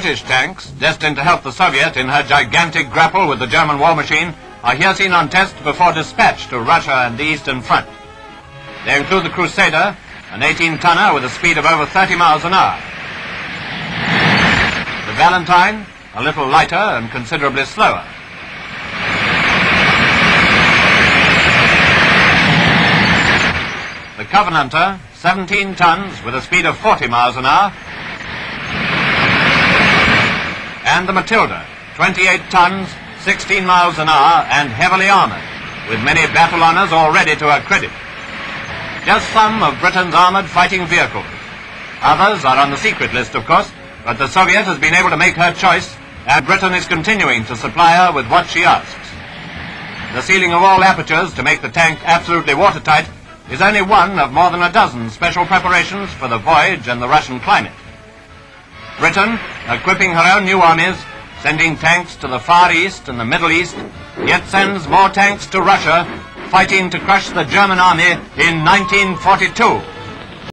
British tanks, destined to help the Soviet in her gigantic grapple with the German war machine, are here seen on test before dispatch to Russia and the Eastern Front. They include the Crusader, an 18-tonner with a speed of over 30 miles an hour. The Valentine, a little lighter and considerably slower. The Covenanter, 17 tons with a speed of 40 miles an hour. And the Matilda, 28 tons, 16 miles an hour, and heavily armored, with many battle honors already to her credit. Just some of Britain's armored fighting vehicles. Others are on the secret list, of course, but the Soviet has been able to make her choice, and Britain is continuing to supply her with what she asks. The sealing of all apertures to make the tank absolutely watertight is only one of more than a dozen special preparations for the voyage and the Russian climate. Britain, equipping her own new armies, sending tanks to the Far East and the Middle East, yet sends more tanks to Russia, fighting to crush the German army in 1942.